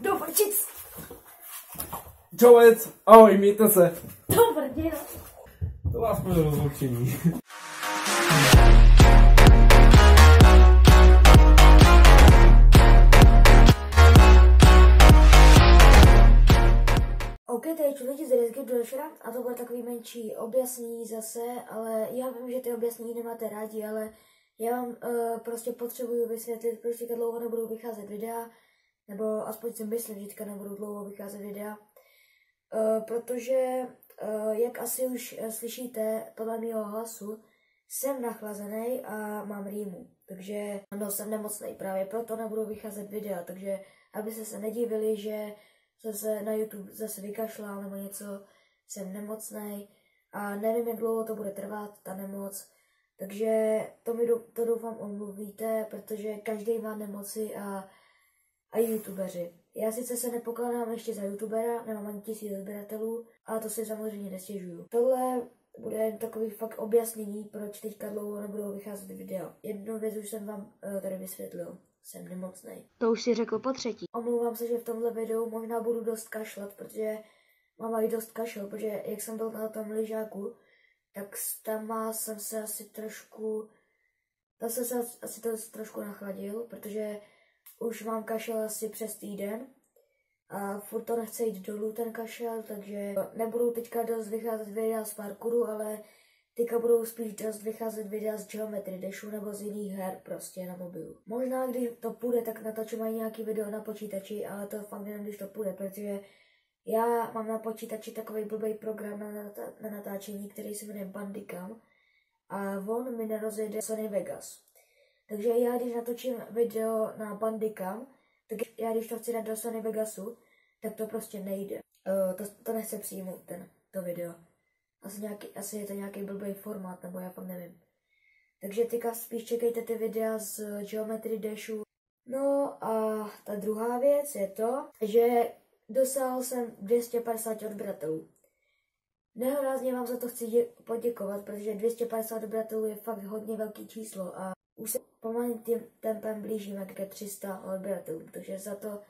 Do prčic! Čovec, ahoj, mějte se. Do prdě! To vás bude rozloučení. OK, tady člověk z Rizky Dolšera a to bude takový menší objasnění zase, ale já vím, že ty objasnění nemáte rádi, ale já vám uh, prostě potřebuju vysvětlit, proč teďka dlouho nebudou vycházet videa, nebo aspoň si myslím, že teďka nebudou dlouho vycházet videa, uh, protože, uh, jak asi už uh, slyšíte podle mého hlasu, jsem nachlazený a mám rýmu, takže no, jsem nemocný, právě proto nebudou vycházet videa, takže abyste se nedivili, že jsem se na YouTube zase vykašlal nebo něco, jsem nemocný a nevím, jak dlouho to bude trvat, ta nemoc, takže to mi to doufám omluvíte, protože každý má nemoci a, a youtubeři. Já sice se nepokládám ještě za youtubera, nemám ani tisíc odběratelů, ale to si samozřejmě nestěžuju. Tohle bude jen takový fakt objasnění, proč teďka dlouho nebudou vycházet videa. Jednu věc už jsem vám uh, tady vysvětlil. Jsem nemocný. To už si řekl po třetí. Omlouvám se, že v tomhle videu možná budu dost kašlat, protože mám i dost kašel, protože jak jsem byl na tom lyžáku, tak tam jsem se asi trošku, tam jsem se asi to trošku nachladil, protože už mám kašel asi přes týden a furt to nechce jít dolů ten kašel, takže nebudu teďka dost vycházet videa z parkouru, ale teďka budou spíš dost vycházet videa z Geometry Dashu nebo z jiných her prostě na mobilu. Možná když to půjde, tak natočím i nějaký video na počítači, ale to fakt jenom když to půjde, protože já mám na počítači takový blbý program na, na natáčení, který se jmenuje Bandicam a on mi nerozjede Sony Vegas. Takže já, když natočím video na Bandicam, tak já, když to chci dát do Sony Vegasu, tak to prostě nejde. Uh, to, to nechce přijmout ten, to video. Asi, nějaký, asi je to nějaký blbý formát, nebo já fakt nevím. Takže teďka spíš čekejte ty videa z Geometry Dashu. No a ta druhá věc je to, že dosáhl jsem 250 odběratelů. Nehorázně vám za to chci dě- poděkovat, protože 250 odběratelů je fakt hodně velký číslo a už se pomalým tempem blížíme ke 300 odběratelům, takže za to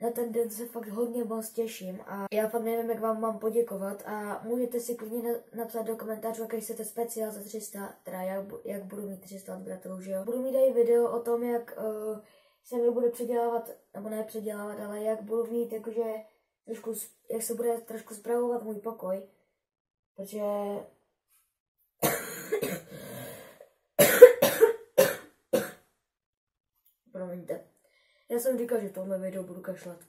na ten den se fakt hodně moc těším a já fakt nevím, jak vám mám poděkovat a můžete si klidně napsat do komentářů, jaký chcete speciál za 300, teda jak, jak budu mít 300 odběratelů, že jo. Budu mít i video o tom, jak uh, se mi bude předělávat, nebo ne předělávat, ale jak budu mít jakože trošku, jak se bude trošku zpravovat můj pokoj, protože promiňte. Já jsem říkal, že v tomhle videu budu kašlat.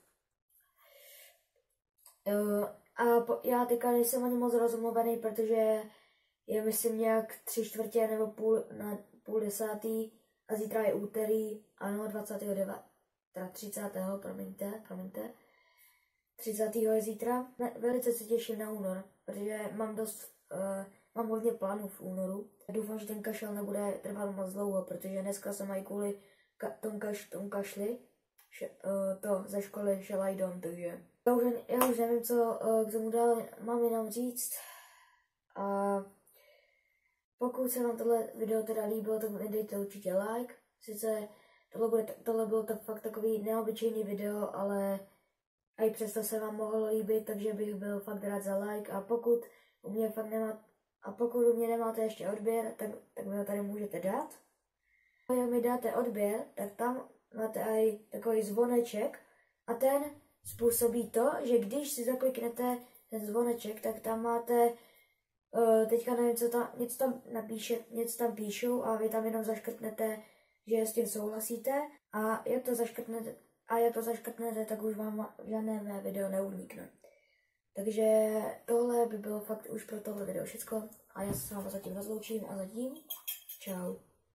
Uh, a po, já teďka nejsem ani moc rozmluvený, protože je myslím nějak tři čtvrtě nebo půl, na půl desátý a zítra je úterý, ano, 29. teda 30. promiňte, promiňte. 30. je zítra. Ne, velice se těším na únor, protože mám dost, uh, mám hodně plánů v únoru. Doufám, že ten kašel nebude trvat moc dlouho, protože dneska jsem mají kvůli ka- tom, kaš, tom kašli, š, uh, to ze školy šel i dom, takže já už, já už nevím, co uh, k tomu dál mám jenom říct. A pokud se vám tohle video teda líbilo, tak mi dejte určitě like. Sice tohle, bude, tohle bylo tak fakt takový neobyčejný video, ale i přesto se vám mohlo líbit, takže bych byl fakt rád za like. A pokud u mě fakt nemá, a pokud u mě nemáte ještě odběr, tak, tak mi ho tady můžete dát. A jak mi dáte odběr, tak tam máte i takový zvoneček a ten způsobí to, že když si zakliknete ten zvoneček, tak tam máte uh, teďka nevím, co tam, něco tam napíše, něco tam píšou a vy tam jenom zaškrtnete, že s tím souhlasíte a jak to zaškrtnete, a jak to zaškrtnete, tak už vám žádné mé video neunikne. Takže tohle by bylo fakt už pro tohle video všechno a já se s vámi zatím rozloučím a zatím čau.